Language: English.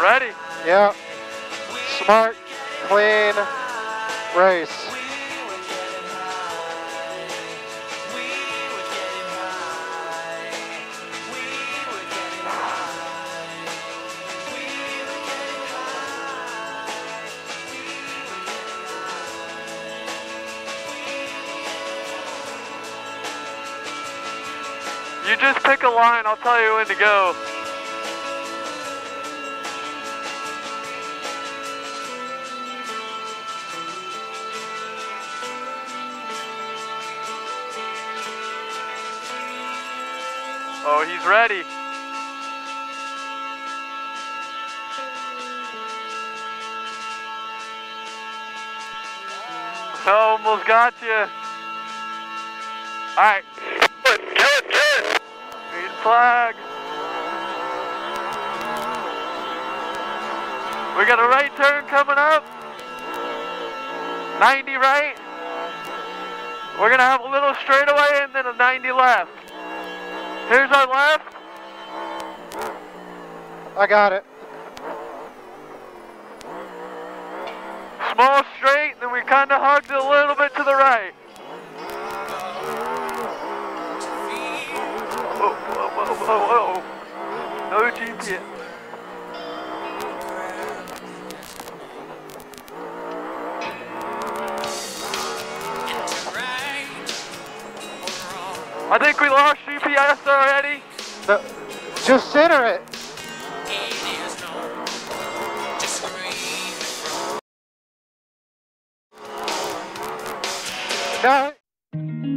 Ready? Yeah. Smart, clean race. You just pick a line, I'll tell you when to go. Oh, he's ready. Almost got you. All right. Kill kill it, kill it. Green flag. We got a right turn coming up. 90 right. We're gonna have a little straightaway and then a 90 left. Here's our left. I got it. Small straight, then we kind of hugged it a little bit to the right. Whoa, whoa, whoa, whoa, whoa. No GPS. I think we lost GPS already. No, just center it. No.